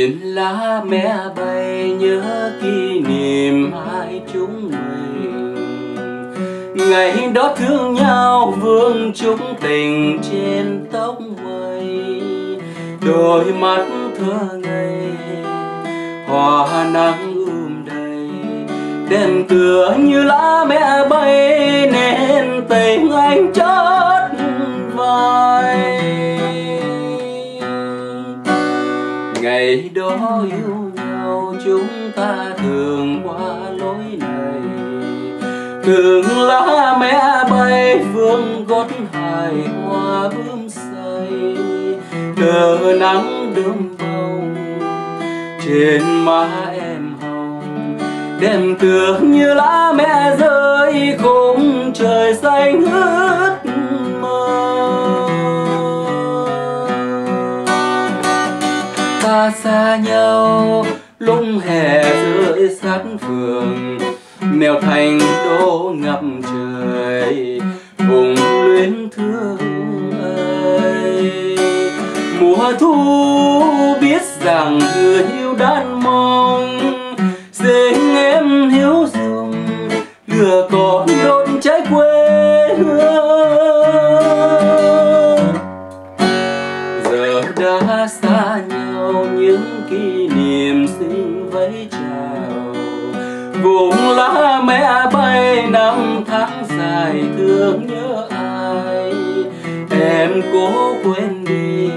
nhìn lá mẹ bay nhớ kỷ niệm hai chúng mình. Ngày đó thương nhau, vương chúng tình trên tóc mây. Đôi mắt thơ ngây, hoa nắng um đầy. Đèn cửa như lá mẹ bay đó yêu nhau chúng ta thường qua lối này. Thường lá mẹ bay vương gót hài hoa bướm say. Cờ nắng đơm bông trên má em hồng. Đêm tưởng như lá mẹ rơi khung xa nhau lúc hè dưới sát phường mèo thành đô ngập trời, vùng luyến thương ơi mùa thu biết rằng người yêu đan mong dễ em hiếu dùng lừa còn những kỷ niệm xinh vẫy chào. Vùng lá mẹ bay năm tháng dài thương nhớ ai? Em cố quên đi,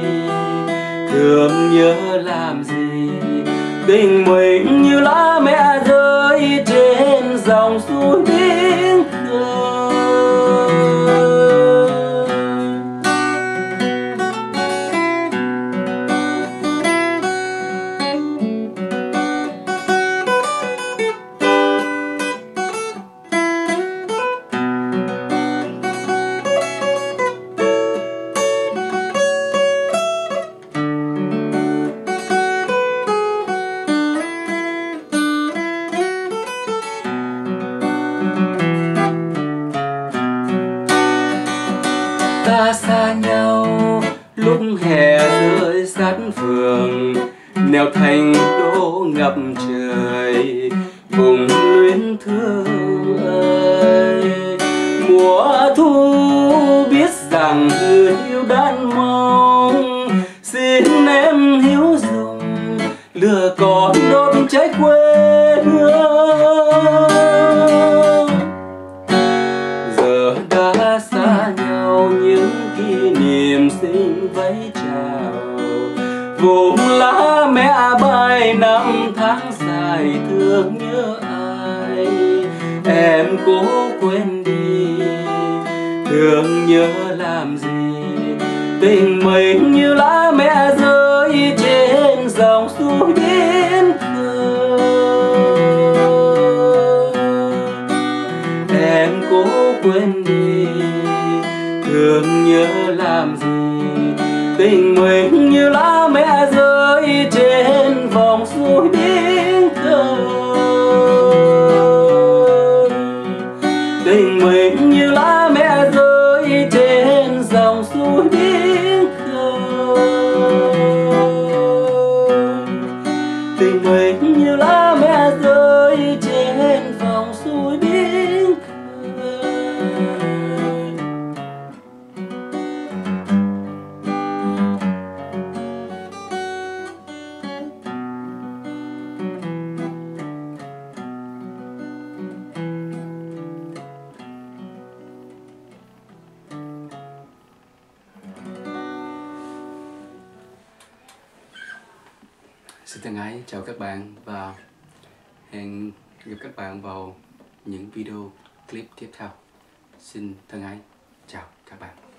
thương nhớ làm gì? Tình mình như lá mẹ rơi trên dòng suối ta xa nhau, lúc hè rơi sát phường nèo thành đô ngập trời, vùng luyến thương ơi. Mùa thu biết rằng người yêu đan mong, xin em hiếu dùng lửa còn đốt cháy quê xinh vẫy chào. Vùng lá mẹ bay năm tháng dài thương nhớ ai? Em cố quên đi. Thương nhớ làm gì? Tình mình như lá thương nhớ làm gì? Tình mình như lá Xin thân ái chào các bạn và hẹn gặp các bạn vào những video clip tiếp theo. Xin thân ái chào các bạn.